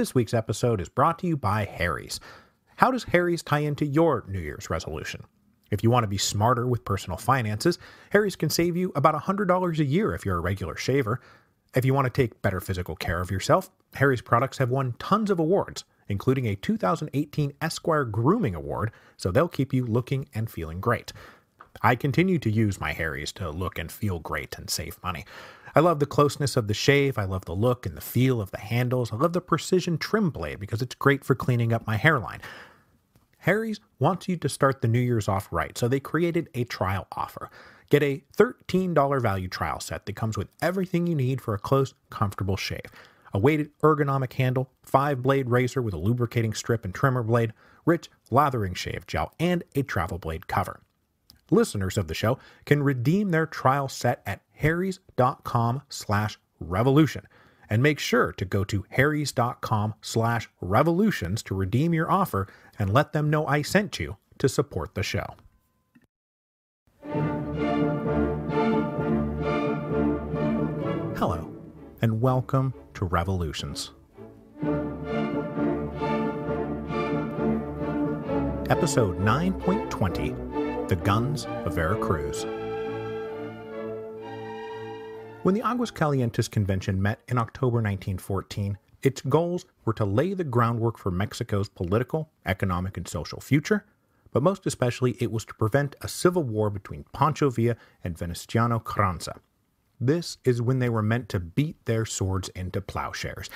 This week's episode is brought to you by Harry's. How does Harry's tie into your New Year's resolution? If you want to be smarter with personal finances, Harry's can save you about $100 a year if you're a regular shaver. If you want to take better physical care of yourself, Harry's products have won tons of awards, including a 2018 Esquire Grooming Award, so they'll keep you looking and feeling great. I continue to use my Harry's to look and feel great and save money. I love the closeness of the shave, I love the look and the feel of the handles, I love the precision trim blade because it's great for cleaning up my hairline. Harry's wants you to start the New Year's off right, so they created a trial offer. Get a $13 value trial set that comes with everything you need for a close, comfortable shave. A weighted ergonomic handle, five blade razor with a lubricating strip and trimmer blade, rich lathering shave gel, and a travel blade cover. Listeners of the show can redeem their trial set at harrys.com slash revolution and make sure to go to harrys.com slash revolutions to redeem your offer and let them know I sent you to support the show. Hello, and welcome to Revolutions. Episode 9.20 The Guns of Veracruz. When the Aguascalientes Convention met in October 1914, its goals were to lay the groundwork for Mexico's political, economic, and social future, but most especially it was to prevent a civil war between Pancho Villa and Venustiano Carranza. This is when they were meant to beat their swords into plowshares.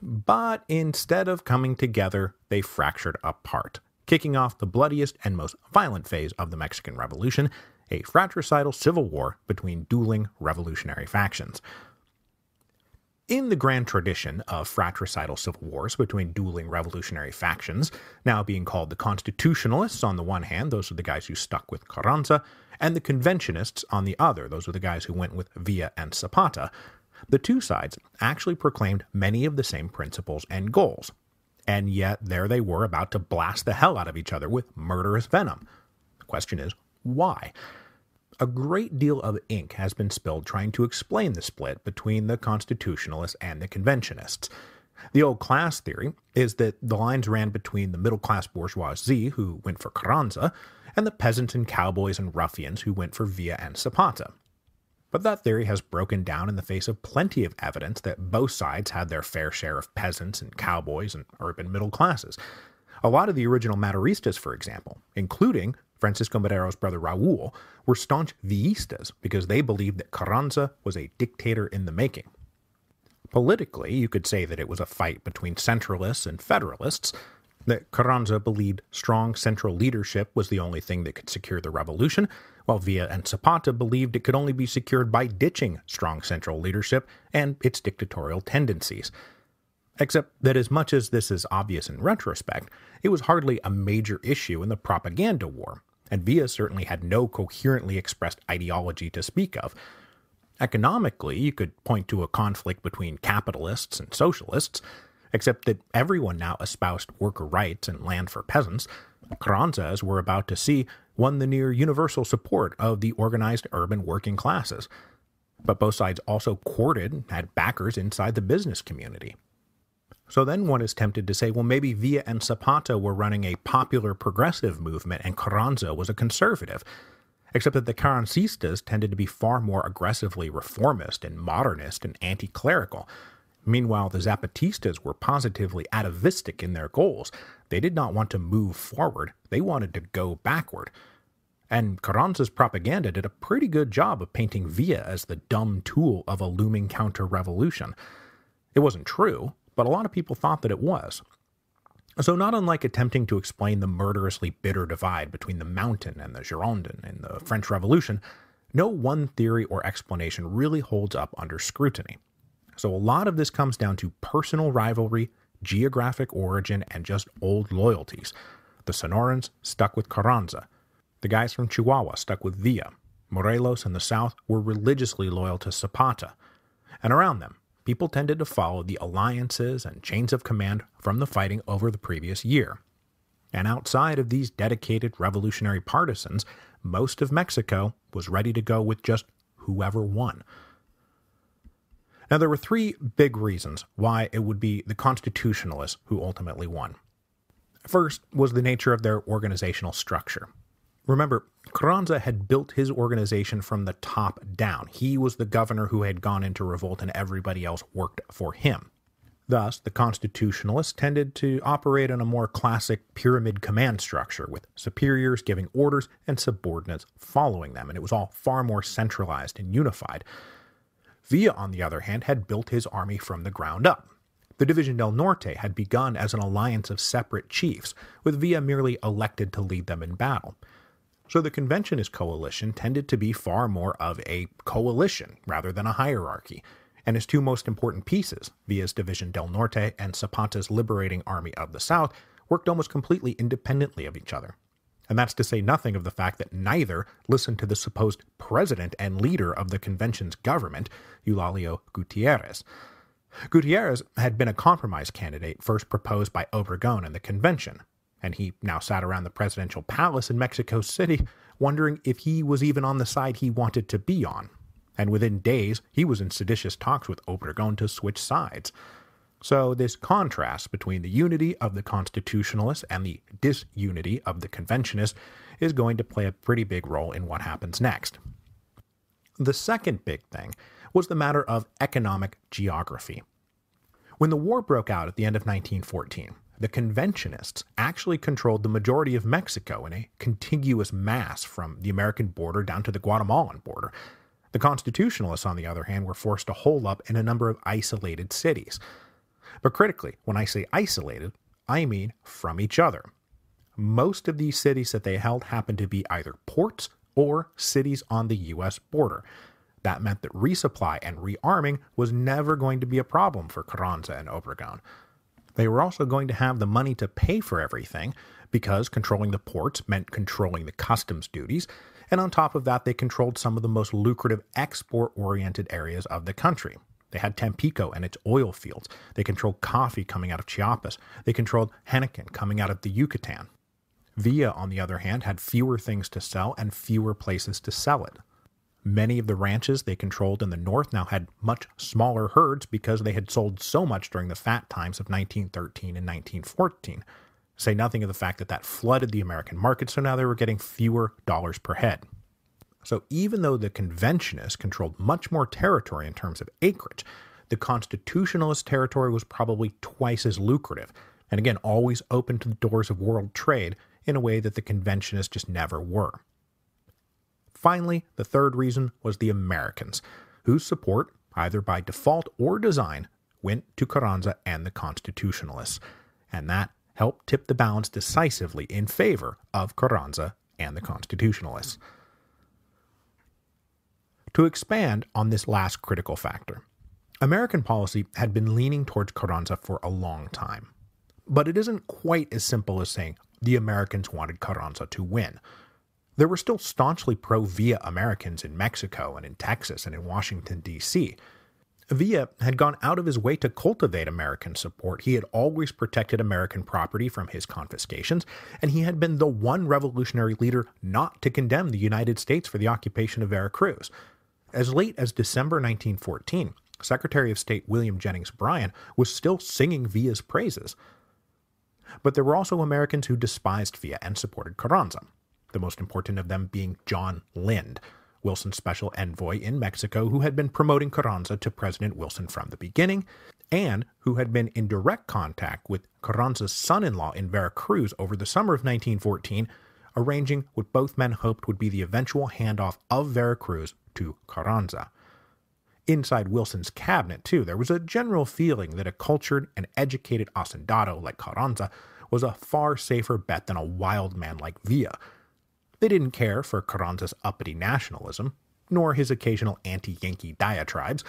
But instead of coming together, they fractured apart, kicking off the bloodiest and most violent phase of the Mexican Revolution a fratricidal civil war between dueling revolutionary factions. In the grand tradition of fratricidal civil wars between dueling revolutionary factions, now being called the Constitutionalists on the one hand, those are the guys who stuck with Carranza, and the Conventionists on the other, those are the guys who went with Villa and Zapata, the two sides actually proclaimed many of the same principles and goals. And yet, there they were about to blast the hell out of each other with murderous venom. The question is, why. A great deal of ink has been spilled trying to explain the split between the Constitutionalists and the Conventionists. The old class theory is that the lines ran between the middle class bourgeoisie, who went for Carranza, and the peasants and cowboys and ruffians who went for Villa and Zapata. But that theory has broken down in the face of plenty of evidence that both sides had their fair share of peasants and cowboys and urban middle classes. A lot of the original Maderistas, for example, including Francisco Madero's brother Raul, were staunch Villistas because they believed that Carranza was a dictator in the making. Politically, you could say that it was a fight between centralists and federalists, that Carranza believed strong central leadership was the only thing that could secure the revolution, while Villa and Zapata believed it could only be secured by ditching strong central leadership and its dictatorial tendencies. Except that as much as this is obvious in retrospect, it was hardly a major issue in the propaganda war, and Villa certainly had no coherently expressed ideology to speak of. Economically, you could point to a conflict between capitalists and socialists, except that everyone now espoused worker rights and land for peasants. Carranza, as we're about to see, won the near universal support of the organized urban working classes. But both sides also courted had backers inside the business community. So then one is tempted to say, well, maybe Villa and Zapata were running a popular progressive movement and Carranza was a conservative. Except that the Carrancistas tended to be far more aggressively reformist and modernist and anti clerical. Meanwhile, the Zapatistas were positively atavistic in their goals. They did not want to move forward, they wanted to go backward. And Carranza's propaganda did a pretty good job of painting Villa as the dumb tool of a looming counter revolution. It wasn't true, but a lot of people thought that it was. So, not unlike attempting to explain the murderously bitter divide between the Mountain and the Girondin in the French Revolution, no one theory or explanation really holds up under scrutiny. So, a lot of this comes down to personal rivalry, geographic origin, and just old loyalties. The Sonorans stuck with Carranza. The guys from Chihuahua stuck with Villa. Morelos and the South were religiously loyal to Zapata. And around them, people tended to follow the alliances and chains of command from the fighting over the previous year. And outside of these dedicated revolutionary partisans, most of Mexico was ready to go with just whoever won. Now, there were three big reasons why it would be the Constitutionalists who ultimately won. First was the nature of their organizational structure. Remember, Carranza had built his organization from the top down. He was the governor who had gone into revolt, and everybody else worked for him. Thus, the constitutionalists tended to operate in a more classic pyramid command structure, with superiors giving orders and subordinates following them, and it was all far more centralized and unified. Villa, on the other hand, had built his army from the ground up. The Division del Norte had begun as an alliance of separate chiefs, with Villa merely elected to lead them in battle. So the conventionist coalition tended to be far more of a coalition rather than a hierarchy, and its two most important pieces, Villa's Division del Norte and Zapata's Liberating Army of the South, worked almost completely independently of each other. And that's to say nothing of the fact that neither listened to the supposed president and leader of the convention's government, Eulalio Gutierrez. Gutierrez had been a compromise candidate first proposed by Obregon in the convention, and he now sat around the presidential palace in Mexico City wondering if he was even on the side he wanted to be on. And within days, he was in seditious talks with Obregon to switch sides. So, this contrast between the unity of the constitutionalists and the disunity of the conventionists is going to play a pretty big role in what happens next. The second big thing was the matter of economic geography. When the war broke out at the end of 1914, the conventionists actually controlled the majority of Mexico in a contiguous mass from the American border down to the Guatemalan border. The constitutionalists, on the other hand, were forced to hole up in a number of isolated cities. But critically, when I say isolated, I mean from each other. Most of these cities that they held happened to be either ports or cities on the U.S. border. That meant that resupply and rearming was never going to be a problem for Carranza and Obregon. They were also going to have the money to pay for everything because controlling the ports meant controlling the customs duties, and on top of that, they controlled some of the most lucrative export oriented areas of the country. They had Tampico and its oil fields. They controlled coffee coming out of Chiapas. They controlled henequen coming out of the Yucatan. Villa, on the other hand, had fewer things to sell and fewer places to sell it. Many of the ranches they controlled in the north now had much smaller herds because they had sold so much during the fat times of 1913 and 1914. Say nothing of the fact that that flooded the American market, so now they were getting fewer dollars per head. So even though the conventionists controlled much more territory in terms of acreage, the constitutionalist territory was probably twice as lucrative, and again, always open to the doors of world trade in a way that the conventionists just never were. Finally, the third reason was the Americans, whose support, either by default or design, went to Carranza and the Constitutionalists, and that helped tip the balance decisively in favor of Carranza and the Constitutionalists. To expand on this last critical factor, American policy had been leaning towards Carranza for a long time. But it isn't quite as simple as saying the Americans wanted Carranza to win. There were still staunchly pro Villa Americans in Mexico and in Texas and in Washington, D.C. Villa had gone out of his way to cultivate American support. He had always protected American property from his confiscations, and he had been the one revolutionary leader not to condemn the United States for the occupation of Veracruz. As late as December 1914, Secretary of State William Jennings Bryan was still singing Villa's praises. But there were also Americans who despised Villa and supported Carranza the most important of them being John Lind, Wilson's special envoy in Mexico, who had been promoting Carranza to President Wilson from the beginning, and who had been in direct contact with Carranza's son in law in Veracruz over the summer of 1914, arranging what both men hoped would be the eventual handoff of Veracruz to Carranza. Inside Wilson's cabinet, too, there was a general feeling that a cultured and educated hacendado like Carranza was a far safer bet than a wild man like Villa, they didn't care for Carranza's uppity nationalism, nor his occasional anti Yankee diatribes,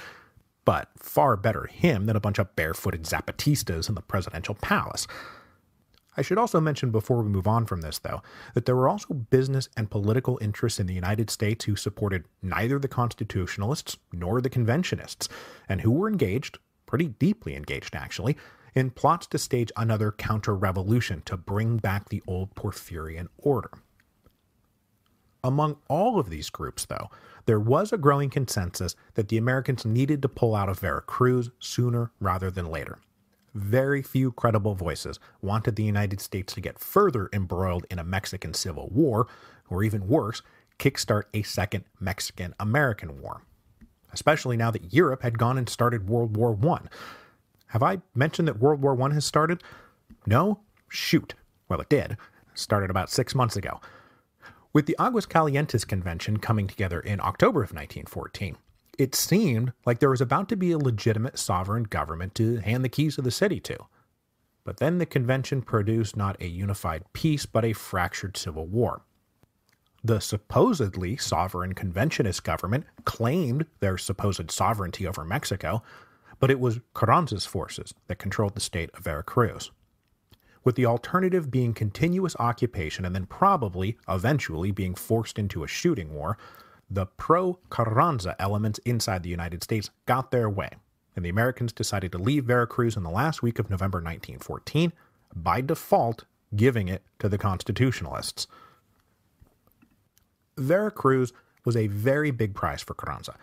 but far better him than a bunch of barefooted Zapatistas in the presidential palace. I should also mention before we move on from this, though, that there were also business and political interests in the United States who supported neither the Constitutionalists nor the Conventionists, and who were engaged, pretty deeply engaged actually, in plots to stage another counter revolution to bring back the old Porfirian order. Among all of these groups, though, there was a growing consensus that the Americans needed to pull out of Veracruz sooner rather than later. Very few credible voices wanted the United States to get further embroiled in a Mexican civil war, or even worse, kickstart a second Mexican American war. Especially now that Europe had gone and started World War I. Have I mentioned that World War I has started? No? Shoot. Well, it did. Started about six months ago. With the Aguascalientes Convention coming together in October of 1914, it seemed like there was about to be a legitimate sovereign government to hand the keys of the city to. But then the convention produced not a unified peace, but a fractured civil war. The supposedly sovereign conventionist government claimed their supposed sovereignty over Mexico, but it was Carranza's forces that controlled the state of Veracruz. With the alternative being continuous occupation and then probably, eventually, being forced into a shooting war, the pro Carranza elements inside the United States got their way, and the Americans decided to leave Veracruz in the last week of November 1914, by default, giving it to the Constitutionalists. Veracruz was a very big prize for Carranza.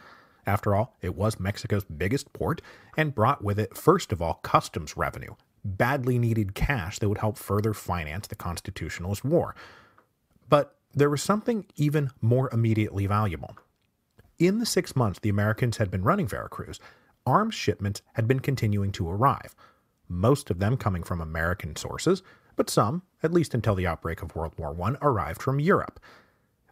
After all, it was Mexico's biggest port and brought with it, first of all, customs revenue, badly needed cash that would help further finance the Constitutionalist War. But there was something even more immediately valuable. In the six months the Americans had been running Veracruz, arms shipments had been continuing to arrive, most of them coming from American sources, but some, at least until the outbreak of World War I, arrived from Europe.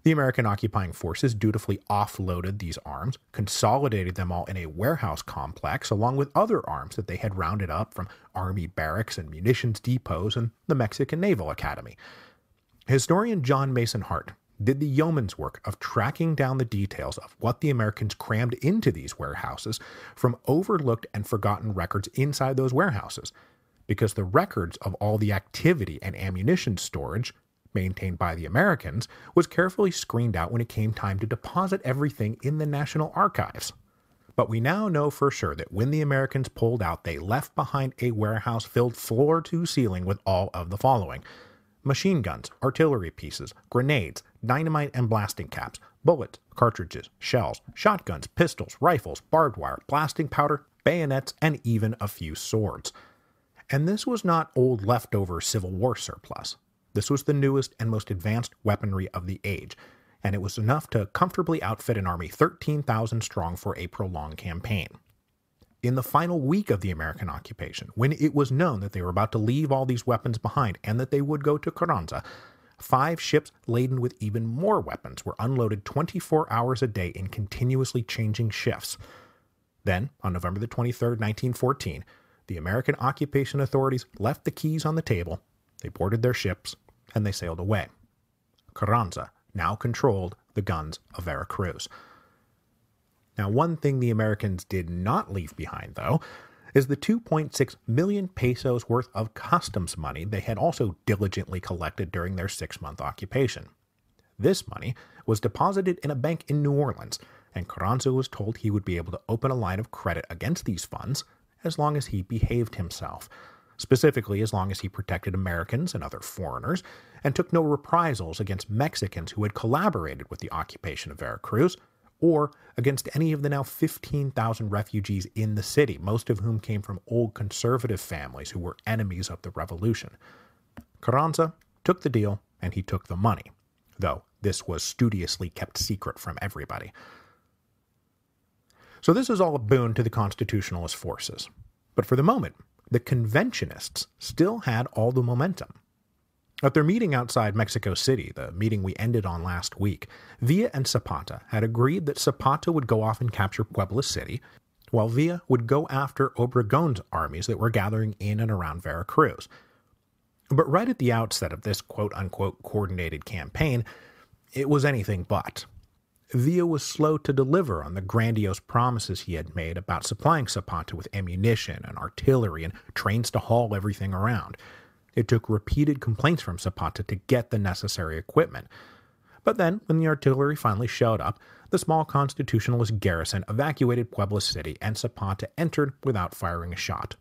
The American occupying forces dutifully offloaded these arms, consolidated them all in a warehouse complex, along with other arms that they had rounded up from army barracks and munitions depots and the Mexican Naval Academy. Historian John Mason Hart did the yeoman's work of tracking down the details of what the Americans crammed into these warehouses from overlooked and forgotten records inside those warehouses, because the records of all the activity and ammunition storage maintained by the Americans was carefully screened out when it came time to deposit everything in the National Archives. But we now know for sure that when the Americans pulled out, they left behind a warehouse filled floor to ceiling with all of the following machine guns, artillery pieces, grenades, dynamite and blasting caps, bullets, cartridges, shells, shotguns, pistols, rifles, barbed wire, blasting powder, bayonets, and even a few swords. And this was not old leftover Civil War surplus. This was the newest and most advanced weaponry of the age, and it was enough to comfortably outfit an army 13,000 strong for a prolonged campaign in the final week of the American occupation, when it was known that they were about to leave all these weapons behind and that they would go to Carranza, five ships laden with even more weapons were unloaded 24 hours a day in continuously changing shifts. Then, on November the 23rd, 1914, the American occupation authorities left the keys on the table, they boarded their ships, and they sailed away. Carranza now controlled the guns of Veracruz. Now, one thing the Americans did not leave behind, though, is the 2.6 million pesos worth of customs money they had also diligently collected during their six month occupation. This money was deposited in a bank in New Orleans, and Carranza was told he would be able to open a line of credit against these funds as long as he behaved himself, specifically as long as he protected Americans and other foreigners, and took no reprisals against Mexicans who had collaborated with the occupation of Veracruz or against any of the now 15,000 refugees in the city, most of whom came from old conservative families who were enemies of the revolution. Carranza took the deal and he took the money, though this was studiously kept secret from everybody. So this is all a boon to the constitutionalist forces. But for the moment, the conventionists still had all the momentum. At their meeting outside Mexico City, the meeting we ended on last week, Villa and Zapata had agreed that Zapata would go off and capture Puebla City, while Villa would go after Obregon's armies that were gathering in and around Veracruz. But right at the outset of this quote unquote coordinated campaign, it was anything but. Villa was slow to deliver on the grandiose promises he had made about supplying Zapata with ammunition and artillery and trains to haul everything around. It took repeated complaints from Zapata to get the necessary equipment. But then, when the artillery finally showed up, the small constitutionalist garrison evacuated Puebla City and Zapata entered without firing a shot.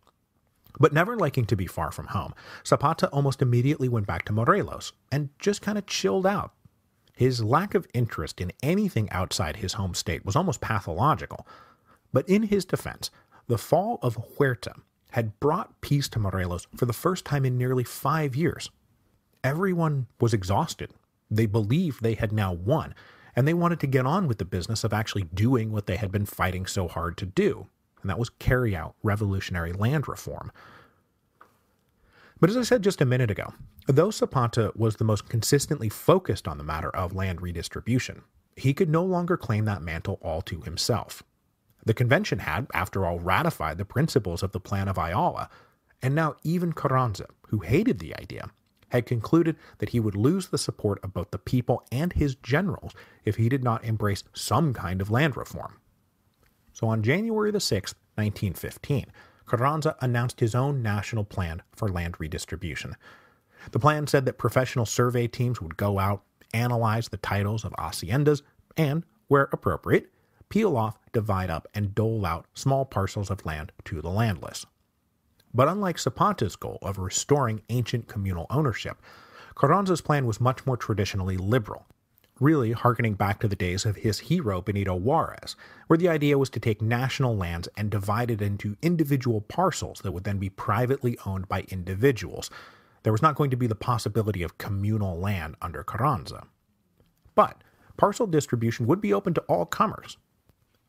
But never liking to be far from home, Zapata almost immediately went back to Morelos and just kind of chilled out. His lack of interest in anything outside his home state was almost pathological. But in his defense, the fall of Huerta had brought peace to Morelos for the first time in nearly five years. Everyone was exhausted. They believed they had now won, and they wanted to get on with the business of actually doing what they had been fighting so hard to do, and that was carry out revolutionary land reform. But as I said just a minute ago, though Zapata was the most consistently focused on the matter of land redistribution, he could no longer claim that mantle all to himself. The convention had, after all, ratified the principles of the Plan of Ayala, and now even Carranza, who hated the idea, had concluded that he would lose the support of both the people and his generals if he did not embrace some kind of land reform. So on January the 6th, 1915, Carranza announced his own national plan for land redistribution. The plan said that professional survey teams would go out, analyze the titles of haciendas, and, where appropriate, peel off, divide up, and dole out small parcels of land to the landless. But unlike Zapata's goal of restoring ancient communal ownership, Carranza's plan was much more traditionally liberal, really harkening back to the days of his hero Benito Juarez, where the idea was to take national lands and divide it into individual parcels that would then be privately owned by individuals. There was not going to be the possibility of communal land under Carranza. But parcel distribution would be open to all comers,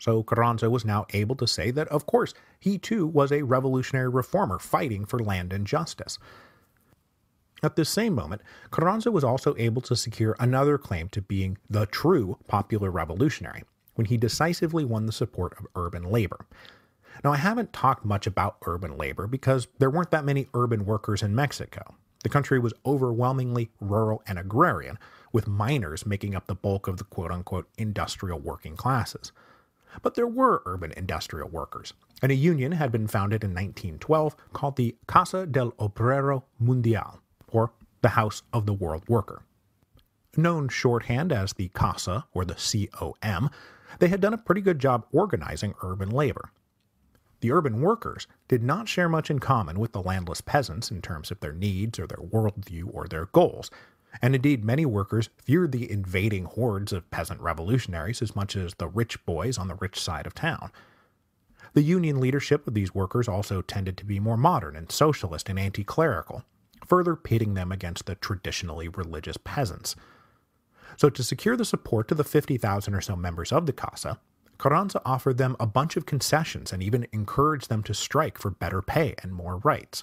so Carranza was now able to say that, of course, he too was a revolutionary reformer fighting for land and justice. At this same moment, Carranza was also able to secure another claim to being the true popular revolutionary when he decisively won the support of urban labor. Now, I haven't talked much about urban labor because there weren't that many urban workers in Mexico. The country was overwhelmingly rural and agrarian, with miners making up the bulk of the quote unquote industrial working classes. But there were urban industrial workers, and a union had been founded in 1912 called the Casa del Obrero Mundial, or the House of the World Worker. Known shorthand as the CASA or the COM, they had done a pretty good job organizing urban labor. The urban workers did not share much in common with the landless peasants in terms of their needs or their worldview or their goals, and indeed, many workers feared the invading hordes of peasant revolutionaries as much as the rich boys on the rich side of town. The union leadership of these workers also tended to be more modern and socialist and anti clerical, further pitting them against the traditionally religious peasants. So, to secure the support to the 50,000 or so members of the Casa, Carranza offered them a bunch of concessions and even encouraged them to strike for better pay and more rights.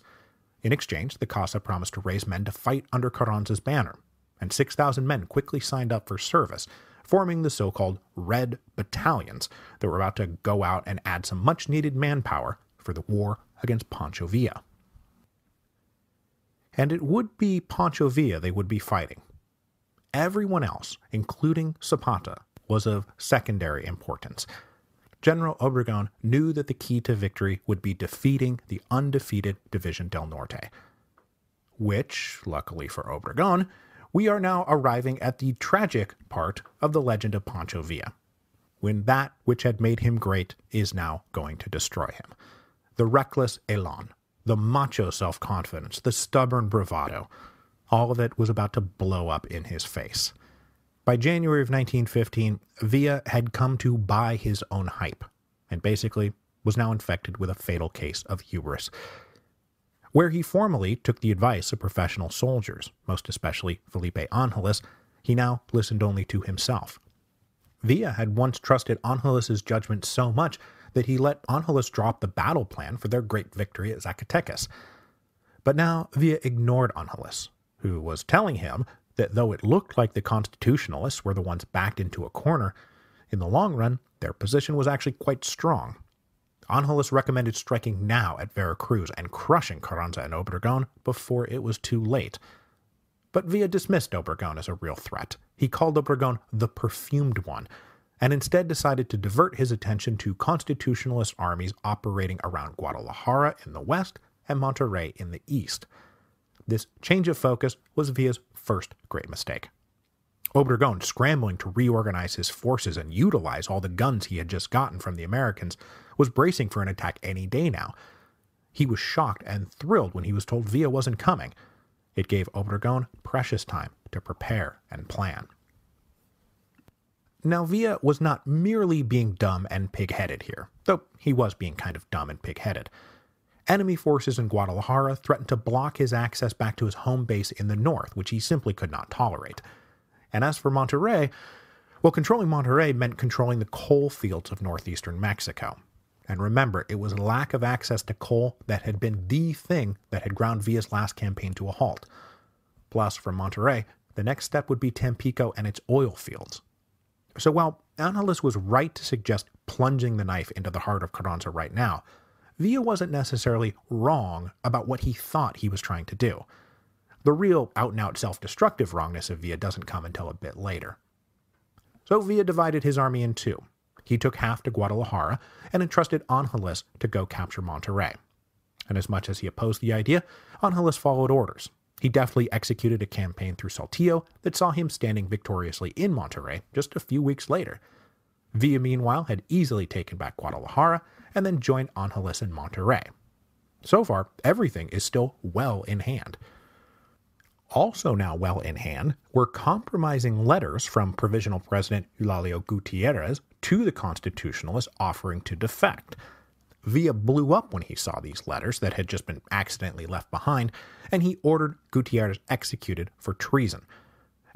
In exchange, the Casa promised to raise men to fight under Carranza's banner, and 6,000 men quickly signed up for service, forming the so called Red Battalions that were about to go out and add some much needed manpower for the war against Pancho Villa. And it would be Pancho Villa they would be fighting. Everyone else, including Zapata, was of secondary importance, General Obregon knew that the key to victory would be defeating the undefeated Division del Norte. Which, luckily for Obregon, we are now arriving at the tragic part of the legend of Pancho Villa, when that which had made him great is now going to destroy him. The reckless elan, the macho self confidence, the stubborn bravado, all of it was about to blow up in his face. By January of 1915, Villa had come to buy his own hype, and basically was now infected with a fatal case of hubris. Where he formerly took the advice of professional soldiers, most especially Felipe Angeles, he now listened only to himself. Villa had once trusted Angeles' judgment so much that he let Angeles drop the battle plan for their great victory at Zacatecas. But now Villa ignored Angeles, who was telling him that though it looked like the Constitutionalists were the ones backed into a corner, in the long run, their position was actually quite strong. Angeles recommended striking now at Veracruz and crushing Carranza and Obregon before it was too late. But Villa dismissed Obregon as a real threat. He called Obregon the perfumed one, and instead decided to divert his attention to constitutionalist armies operating around Guadalajara in the west and Monterrey in the east. This change of focus was Villa's first great mistake. Obregon, scrambling to reorganize his forces and utilize all the guns he had just gotten from the Americans, was bracing for an attack any day now. He was shocked and thrilled when he was told Villa wasn't coming. It gave Obregon precious time to prepare and plan. Now, Villa was not merely being dumb and pig headed here, though he was being kind of dumb and pig headed. Enemy forces in Guadalajara threatened to block his access back to his home base in the north, which he simply could not tolerate. And as for Monterrey, well, controlling Monterrey meant controlling the coal fields of northeastern Mexico. And remember, it was lack of access to coal that had been the thing that had ground Villa's last campaign to a halt. Plus, from Monterrey, the next step would be Tampico and its oil fields. So while Angeles was right to suggest plunging the knife into the heart of Carranza right now, Villa wasn't necessarily wrong about what he thought he was trying to do. The real out and out self destructive wrongness of Villa doesn't come until a bit later. So Villa divided his army in two. He took half to Guadalajara and entrusted Angeles to go capture Monterrey. And as much as he opposed the idea, Angeles followed orders. He deftly executed a campaign through Saltillo that saw him standing victoriously in Monterrey just a few weeks later. Villa, meanwhile, had easily taken back Guadalajara and then joined Angeles in Monterrey. So far, everything is still well in hand. Also, now well in hand were compromising letters from Provisional President Eulalio Gutierrez to the Constitutionalists offering to defect. Villa blew up when he saw these letters that had just been accidentally left behind, and he ordered Gutierrez executed for treason.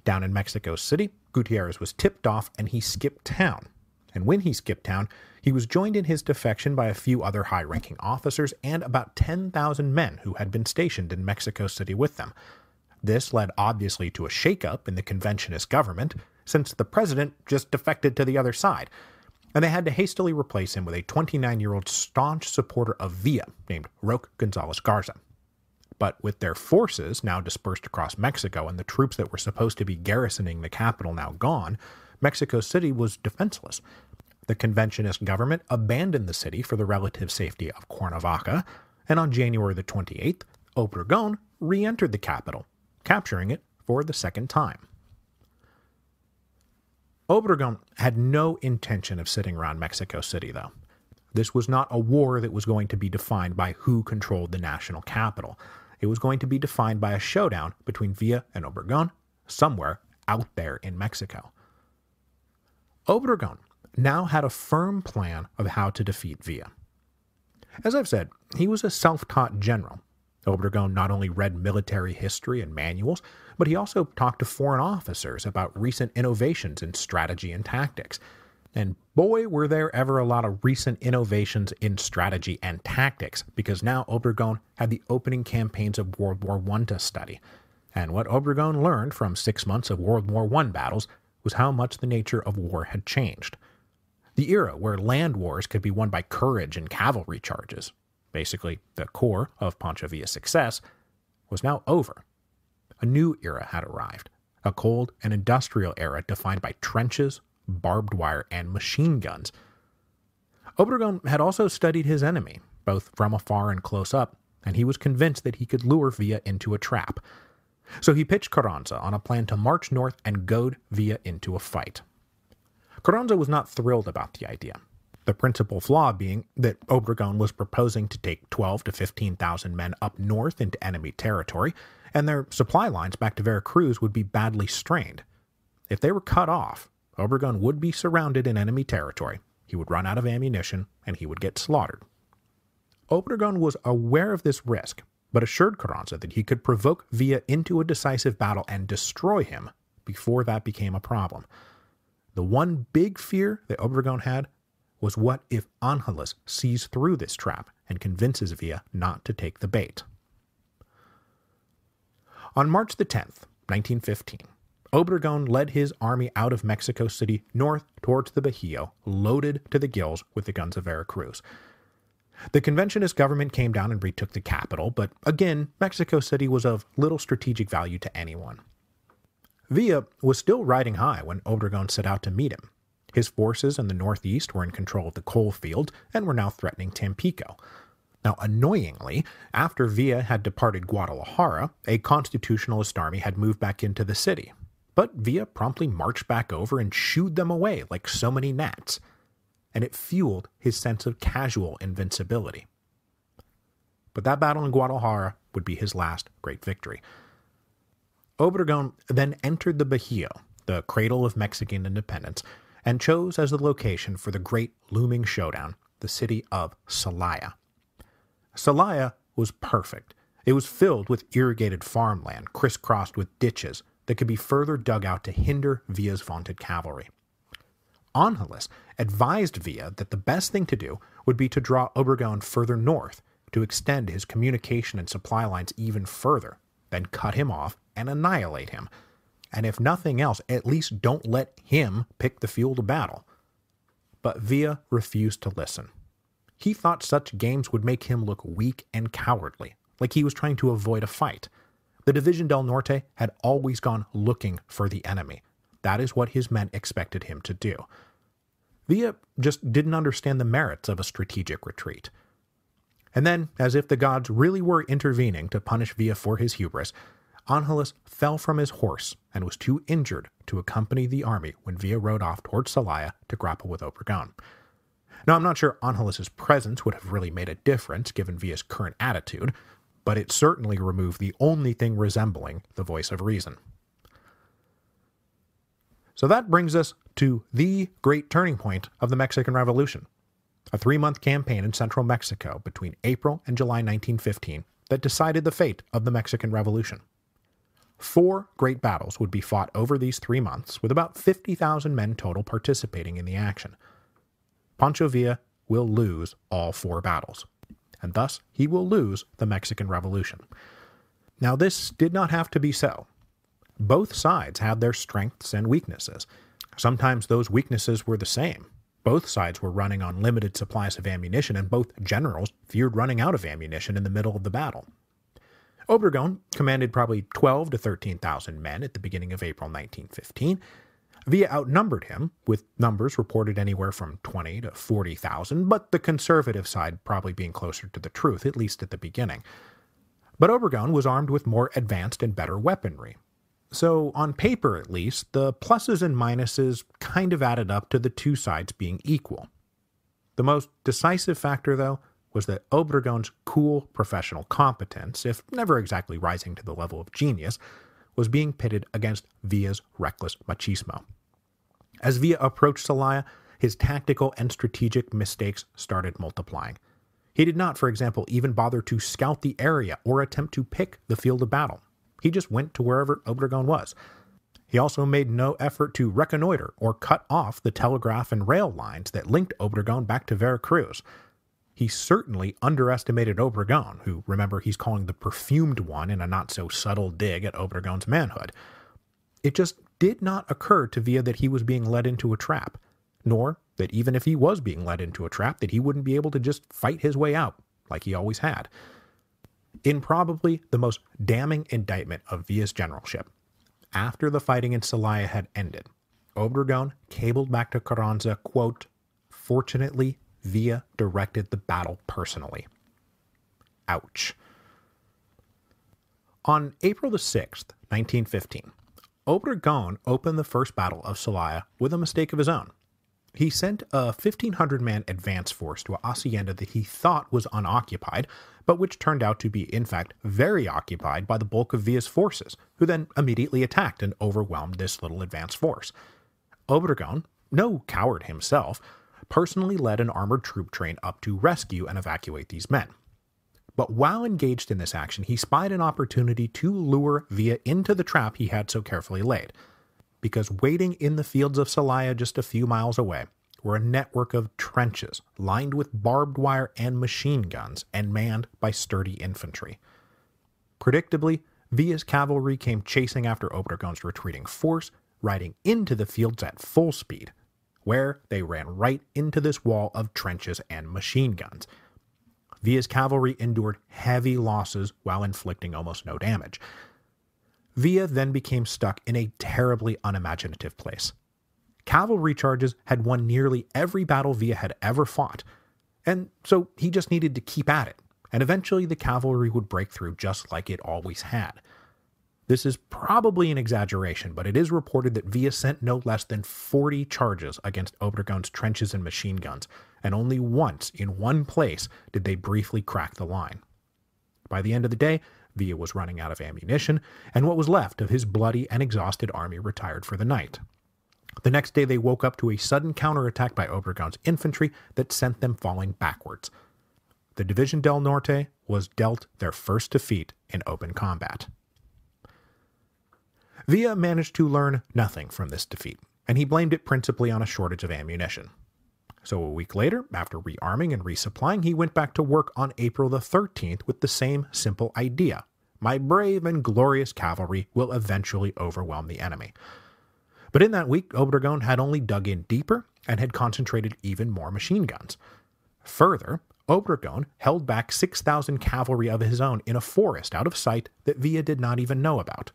Down in Mexico City, Gutierrez was tipped off and he skipped town. And when he skipped town, he was joined in his defection by a few other high ranking officers and about 10,000 men who had been stationed in Mexico City with them. This led obviously to a shakeup in the conventionist government, since the president just defected to the other side, and they had to hastily replace him with a 29 year old staunch supporter of Villa named Roque Gonzalez Garza. But with their forces now dispersed across Mexico and the troops that were supposed to be garrisoning the capital now gone, Mexico City was defenseless. The conventionist government abandoned the city for the relative safety of Cuernavaca, and on January the 28th, Obregon re entered the capital, capturing it for the second time. Obregon had no intention of sitting around Mexico City, though. This was not a war that was going to be defined by who controlled the national capital. It was going to be defined by a showdown between Villa and Obregon somewhere out there in Mexico. Obregon now had a firm plan of how to defeat Villa. As I've said, he was a self taught general. Obregon not only read military history and manuals, but he also talked to foreign officers about recent innovations in strategy and tactics. And boy, were there ever a lot of recent innovations in strategy and tactics, because now Obregon had the opening campaigns of World War I to study. And what Obregon learned from six months of World War I battles was how much the nature of war had changed. The era where land wars could be won by courage and cavalry charges, basically the core of Pancho Villa's success, was now over a new era had arrived, a cold and industrial era defined by trenches, barbed wire, and machine guns. Obregon had also studied his enemy, both from afar and close up, and he was convinced that he could lure Villa into a trap. So he pitched Carranza on a plan to march north and goad Villa into a fight. Carranza was not thrilled about the idea. The principal flaw being that Obregon was proposing to take 12 to 15,000 men up north into enemy territory and their supply lines back to Veracruz would be badly strained. If they were cut off, Obregon would be surrounded in enemy territory, he would run out of ammunition, and he would get slaughtered. Obregon was aware of this risk, but assured Carranza that he could provoke Villa into a decisive battle and destroy him before that became a problem. The one big fear that Obregon had was what if Angeles sees through this trap and convinces Villa not to take the bait? On March the 10th, 1915, Obregon led his army out of Mexico City north towards the Bajío, loaded to the gills with the guns of Veracruz. The conventionist government came down and retook the capital, but again, Mexico City was of little strategic value to anyone. Villa was still riding high when Obregon set out to meet him. His forces in the northeast were in control of the coal field and were now threatening Tampico. Now, annoyingly, after Villa had departed Guadalajara, a constitutionalist army had moved back into the city. But Villa promptly marched back over and shooed them away like so many gnats, and it fueled his sense of casual invincibility. But that battle in Guadalajara would be his last great victory. Obregon then entered the Bajío, the cradle of Mexican independence, and chose as the location for the great looming showdown the city of Celaya. Celaya was perfect. It was filled with irrigated farmland, crisscrossed with ditches that could be further dug out to hinder Villa's vaunted cavalry. Angeles advised Villa that the best thing to do would be to draw Obregon further north to extend his communication and supply lines even further, then cut him off and annihilate him. And if nothing else, at least don't let him pick the field of battle. But Villa refused to listen. He thought such games would make him look weak and cowardly, like he was trying to avoid a fight. The Division del Norte had always gone looking for the enemy. That is what his men expected him to do. Villa just didn't understand the merits of a strategic retreat. And then, as if the gods really were intervening to punish Villa for his hubris, Angeles fell from his horse and was too injured to accompany the army when Villa rode off towards Celaya to grapple with Obregon. Now, I'm not sure Angeles's presence would have really made a difference given Villa's current attitude, but it certainly removed the only thing resembling the voice of reason. So that brings us to the great turning point of the Mexican Revolution, a three month campaign in central Mexico between April and July 1915 that decided the fate of the Mexican Revolution. Four great battles would be fought over these three months, with about 50,000 men total participating in the action. Pancho Villa will lose all four battles, and thus he will lose the Mexican Revolution. Now, this did not have to be so. Both sides had their strengths and weaknesses. Sometimes those weaknesses were the same. Both sides were running on limited supplies of ammunition, and both generals feared running out of ammunition in the middle of the battle. Obregon commanded probably 12 to 13,000 men at the beginning of April 1915, Villa outnumbered him, with numbers reported anywhere from 20 to 40,000, but the conservative side probably being closer to the truth, at least at the beginning. But Obregon was armed with more advanced and better weaponry. So, on paper at least, the pluses and minuses kind of added up to the two sides being equal. The most decisive factor, though, was that Obregon's cool professional competence, if never exactly rising to the level of genius, was being pitted against Villa's reckless machismo. As Villa approached Celaya, his tactical and strategic mistakes started multiplying. He did not, for example, even bother to scout the area or attempt to pick the field of battle. He just went to wherever Obregon was. He also made no effort to reconnoiter or cut off the telegraph and rail lines that linked Obregon back to Veracruz, he certainly underestimated Obregon, who, remember, he's calling the perfumed one in a not so subtle dig at Obregon's manhood. It just did not occur to Villa that he was being led into a trap, nor that even if he was being led into a trap, that he wouldn't be able to just fight his way out like he always had. In probably the most damning indictment of Villa's generalship, after the fighting in Celaya had ended, Obregon cabled back to Carranza, quote, Fortunately, Villa directed the battle personally. Ouch. On April the 6th, 1915, Obregon opened the first battle of Celaya with a mistake of his own. He sent a 1,500 man advance force to a hacienda that he thought was unoccupied, but which turned out to be, in fact, very occupied by the bulk of Villa's forces, who then immediately attacked and overwhelmed this little advance force. Obregon, no coward himself, personally led an armored troop train up to rescue and evacuate these men. But while engaged in this action, he spied an opportunity to lure Villa into the trap he had so carefully laid. Because waiting in the fields of Celaya just a few miles away were a network of trenches lined with barbed wire and machine guns and manned by sturdy infantry. Predictably, Villa's cavalry came chasing after Obregon's retreating force, riding into the fields at full speed, where they ran right into this wall of trenches and machine guns. Villa's cavalry endured heavy losses while inflicting almost no damage. Villa then became stuck in a terribly unimaginative place. Cavalry charges had won nearly every battle Villa had ever fought, and so he just needed to keep at it, and eventually the cavalry would break through just like it always had. This is probably an exaggeration, but it is reported that Villa sent no less than 40 charges against Obregon's trenches and machine guns, and only once in one place did they briefly crack the line. By the end of the day, Villa was running out of ammunition, and what was left of his bloody and exhausted army retired for the night. The next day, they woke up to a sudden counterattack by Obregon's infantry that sent them falling backwards. The Division del Norte was dealt their first defeat in open combat. Villa managed to learn nothing from this defeat, and he blamed it principally on a shortage of ammunition. So a week later, after rearming and resupplying, he went back to work on April the 13th with the same simple idea. My brave and glorious cavalry will eventually overwhelm the enemy. But in that week, Obregon had only dug in deeper and had concentrated even more machine guns. Further, Obregon held back 6,000 cavalry of his own in a forest out of sight that Villa did not even know about.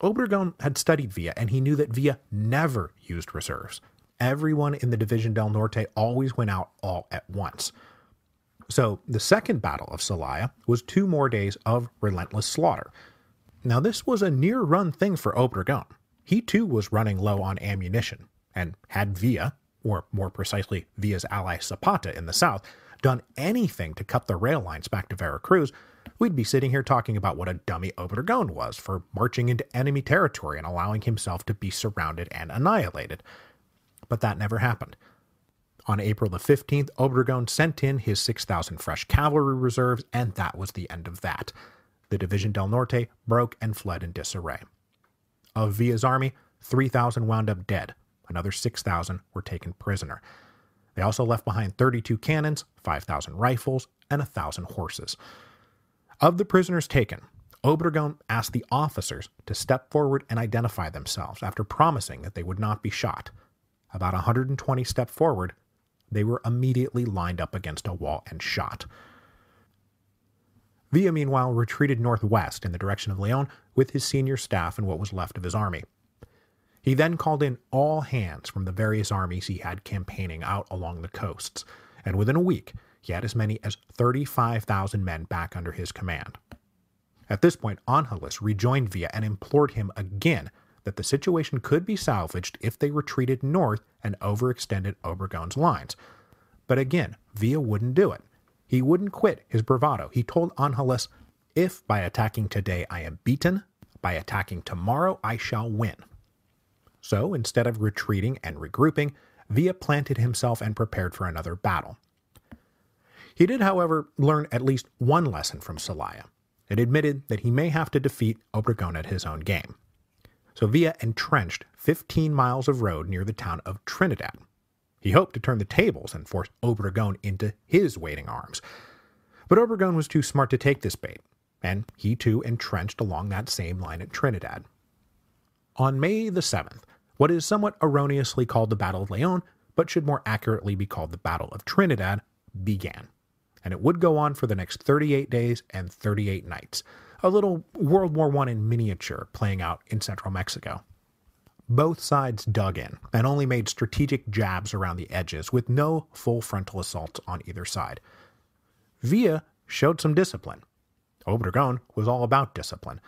Obregon had studied Villa and he knew that Villa never used reserves. Everyone in the Division del Norte always went out all at once. So the second battle of Celaya was two more days of relentless slaughter. Now this was a near run thing for Obregon. He too was running low on ammunition, and had Villa, or more precisely Villa's ally Zapata in the south, done anything to cut the rail lines back to Veracruz, we'd be sitting here talking about what a dummy Obregon was for marching into enemy territory and allowing himself to be surrounded and annihilated. But that never happened. On April the 15th, Obregon sent in his 6,000 fresh cavalry reserves, and that was the end of that. The Division del Norte broke and fled in disarray. Of Villa's army, 3,000 wound up dead. Another 6,000 were taken prisoner. They also left behind 32 cannons, 5,000 rifles, and 1,000 horses. Of the prisoners taken, Obregon asked the officers to step forward and identify themselves after promising that they would not be shot. About 120 stepped forward. They were immediately lined up against a wall and shot. Villa, meanwhile, retreated northwest in the direction of Leon with his senior staff and what was left of his army. He then called in all hands from the various armies he had campaigning out along the coasts, and within a week he had as many as 35,000 men back under his command. At this point, Angeles rejoined Villa and implored him again that the situation could be salvaged if they retreated north and overextended Obregon's lines. But again, Villa wouldn't do it. He wouldn't quit his bravado. He told Angeles, If by attacking today I am beaten, by attacking tomorrow I shall win. So instead of retreating and regrouping, Villa planted himself and prepared for another battle. He did, however, learn at least one lesson from Celaya. It admitted that he may have to defeat Obregon at his own game. So Villa entrenched 15 miles of road near the town of Trinidad. He hoped to turn the tables and force Obregon into his waiting arms. But Obregon was too smart to take this bait, and he too entrenched along that same line at Trinidad. On May the 7th, what is somewhat erroneously called the Battle of Leon, but should more accurately be called the Battle of Trinidad, began. And it would go on for the next 38 days and 38 nights. A little World War I in miniature playing out in central Mexico. Both sides dug in and only made strategic jabs around the edges with no full frontal assaults on either side. Villa showed some discipline. Obregon was all about discipline.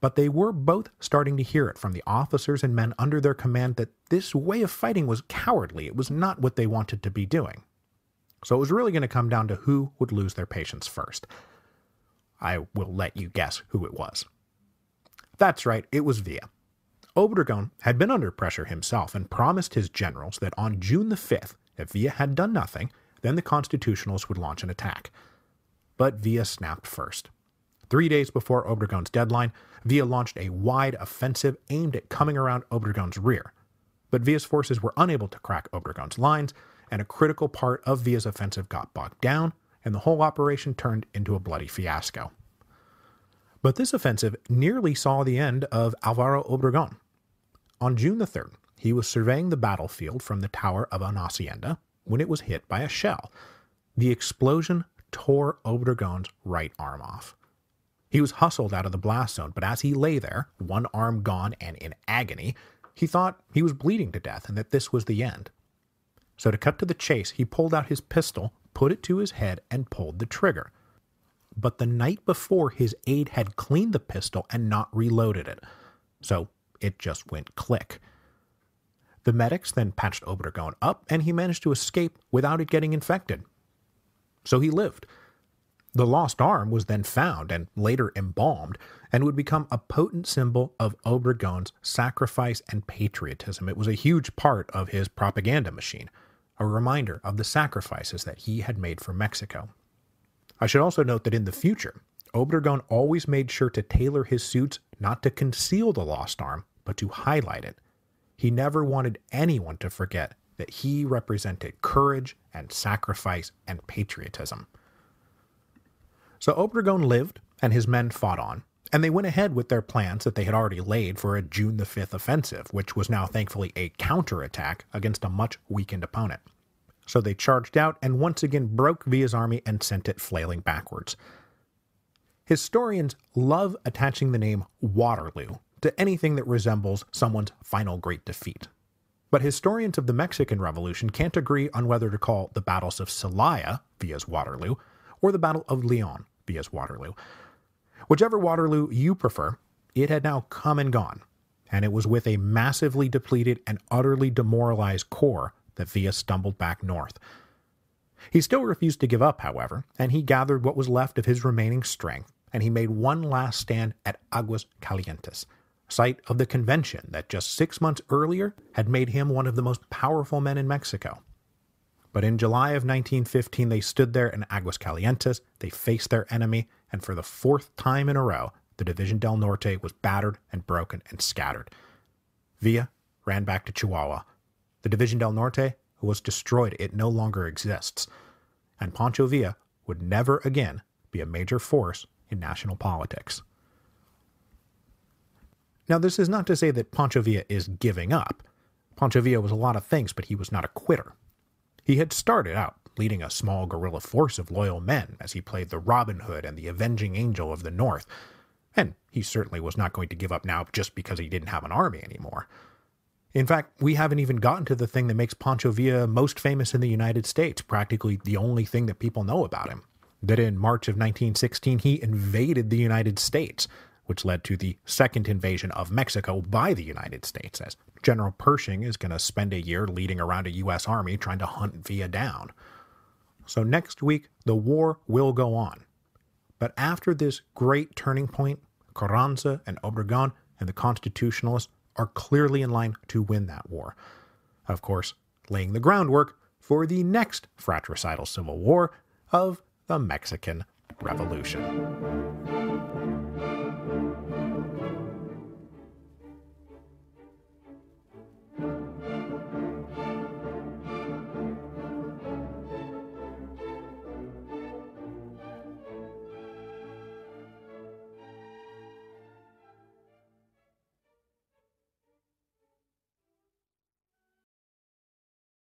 But they were both starting to hear it from the officers and men under their command that this way of fighting was cowardly. It was not what they wanted to be doing. So it was really going to come down to who would lose their patience first. I will let you guess who it was. That's right, it was Villa. Obregon had been under pressure himself and promised his generals that on June the 5th, if Villa had done nothing, then the Constitutionals would launch an attack. But Villa snapped first. Three days before Obregon's deadline, Villa launched a wide offensive aimed at coming around Obregon's rear. But Villa's forces were unable to crack Obregon's lines, and a critical part of Villa's offensive got bogged down, and the whole operation turned into a bloody fiasco. But this offensive nearly saw the end of Alvaro Obregon. On June the 3rd, he was surveying the battlefield from the tower of an hacienda when it was hit by a shell. The explosion tore Obregon's right arm off. He was hustled out of the blast zone, but as he lay there, one arm gone and in agony, he thought he was bleeding to death and that this was the end. So, to cut to the chase, he pulled out his pistol, put it to his head, and pulled the trigger. But the night before, his aide had cleaned the pistol and not reloaded it. So, it just went click. The medics then patched Obregon up, and he managed to escape without it getting infected. So he lived. The lost arm was then found and later embalmed and would become a potent symbol of Obregon's sacrifice and patriotism. It was a huge part of his propaganda machine, a reminder of the sacrifices that he had made for Mexico. I should also note that in the future, Obregon always made sure to tailor his suits not to conceal the lost arm, but to highlight it. He never wanted anyone to forget that he represented courage and sacrifice and patriotism. So Obregon lived, and his men fought on, and they went ahead with their plans that they had already laid for a June the 5th offensive, which was now thankfully a counterattack against a much weakened opponent. So they charged out and once again broke Villa's army and sent it flailing backwards. Historians love attaching the name Waterloo to anything that resembles someone's final great defeat. But historians of the Mexican Revolution can't agree on whether to call the battles of Celaya, Villa's Waterloo, or the Battle of Leon, Villa's Waterloo. Whichever Waterloo you prefer, it had now come and gone, and it was with a massively depleted and utterly demoralized corps that Villa stumbled back north. He still refused to give up, however, and he gathered what was left of his remaining strength, and he made one last stand at Aguas Calientes, site of the convention that just six months earlier had made him one of the most powerful men in Mexico. But in July of 1915, they stood there in Aguas Calientes, they faced their enemy, and for the fourth time in a row, the Division del Norte was battered and broken and scattered. Villa ran back to Chihuahua. The Division del Norte was destroyed, it no longer exists. And Pancho Villa would never again be a major force in national politics. Now, this is not to say that Pancho Villa is giving up. Pancho Villa was a lot of things, but he was not a quitter. He had started out leading a small guerrilla force of loyal men as he played the Robin Hood and the avenging angel of the North, and he certainly was not going to give up now just because he didn't have an army anymore. In fact, we haven't even gotten to the thing that makes Pancho Villa most famous in the United States, practically the only thing that people know about him. That in March of 1916 he invaded the United States, which led to the second invasion of Mexico by the United States, as General Pershing is going to spend a year leading around a U.S. Army trying to hunt Villa down. So next week, the war will go on. But after this great turning point, Carranza and Obregon and the Constitutionalists are clearly in line to win that war. Of course, laying the groundwork for the next fratricidal civil war of the Mexican Revolution.